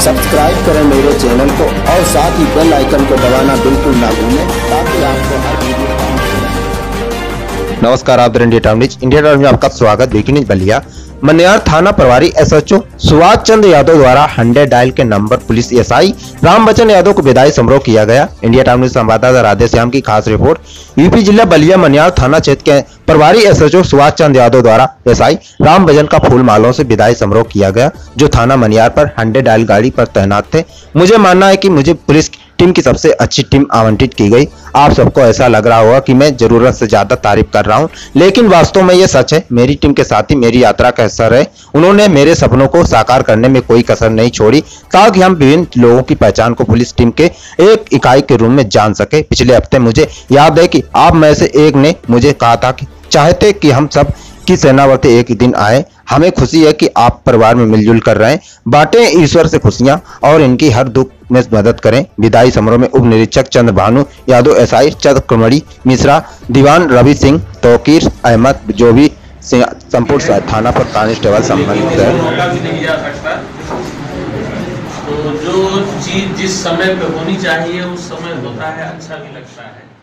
Subscribe करें मेरे channel को और साथ ही बेल आइकन को दबाना बिल्कुल ना भूलें, ताकि आपको हर वीडियो नमस्कार, आप India Town News India Town में आपका स्वागत। न्यूज़ बलिया मनियार थाना प्रभारी एसएचओ सुभाष चंद्र यादव द्वारा हंड्रेड डायल के number police SI Ram Bachchan Yadav को विदाई समारोह किया गया। इंडिया टाउन न्यूज़ संवाददाता राधे श्याम की खास रिपोर्ट। यूपी जिला बलिया मनियार थाना क्षेत्र के प्रभारी एसएचओ सुभाष चंद्र यादव द्वारा एसआई राम भजन का फूल मालों से विदाई समारोह किया गया, जो थाना मनियार पर हंड्रेड डायल गाड़ी पर तैनात थे। मुझे मानना है की मुझे पुलिस टीम की सबसे अच्छी टीम आवंटित की गई। आप सबको ऐसा लग रहा होगा कि मैं ज़रूरत से ज़्यादा तारीफ़ कर रहा हूँ, लेकिन वास्तव में ये सच है, मेरी टीम के साथ ही मेरी यात्रा का हिस्सा रहे। उन्होंने मेरे सपनों को साकार करने में कोई कसर नहीं छोड़ी, ताकि हम विभिन्न लोगों की पहचान को पुलिस टीम के एक इकाई के रूप में जान सके। पिछले हफ़्ते मुझे याद है कि आप में से एक ने मुझे कहा था कि चाहते कि हम सब की सेनावर्ती एक दिन आए। हमें खुशी है कि आप परिवार में मिलजुल कर रहे। हैं बांटे ईश्वर से खुशियाँ और इनकी हर दुख में मदद करें। विदाई समारोह में उप निरीक्षक चंद्र भानु, यादव एस एसआई चंद्रमणी मिश्रा, दीवान रवि सिंह, तोकीर अहमद, जो भी संपूर्ण थाना पर कांस्टेबल संबंधित है। तो जो चीज़ जिस समय पे होनी चाहिए, उस समय होता है अच्छा भी लगता है।